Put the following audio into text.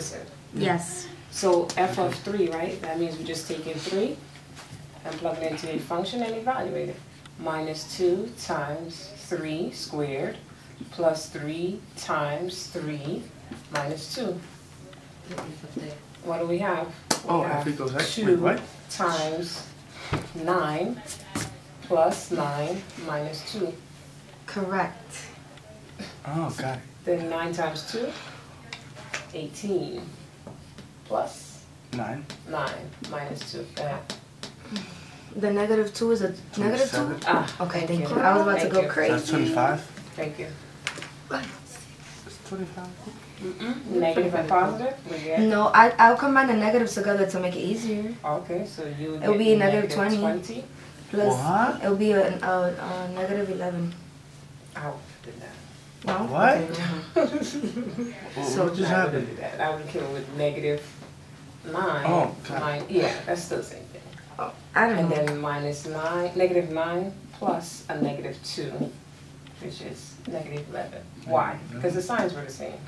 said. Yes. So f of three, right, that means we're just taking three and plugging it into a function and evaluate it. Minus two times three squared plus three times three minus two. What do we have? We Oh, have f equals x, wait, two what? times nine plus nine minus two. Correct. Oh, got it. Then nine times two, eighteen, plus Nine. nine minus two. Uh, The negative two is a negative two? 27. Ah, Okay, thank you. you. I was about to Thank go you. crazy. That's twenty-five? Thank you. It's twenty-five. Negative and positive, we get, No, I, I'll combine the negatives together to make it easier. okay, so you would It'll get be a negative negative 20. twenty. Plus, What? it'll be a, a, a negative 11. I would do that. No? What? Okay. What, So- what just I happened? wouldn't that. I would kill it with negative nine. Oh, God. Nine, yeah, that's still the same thing. Oh, I don't And know. then minus nine, negative nine plus a negative two, which is negative eleven. Why? Mm-hmm. Because the signs were the same.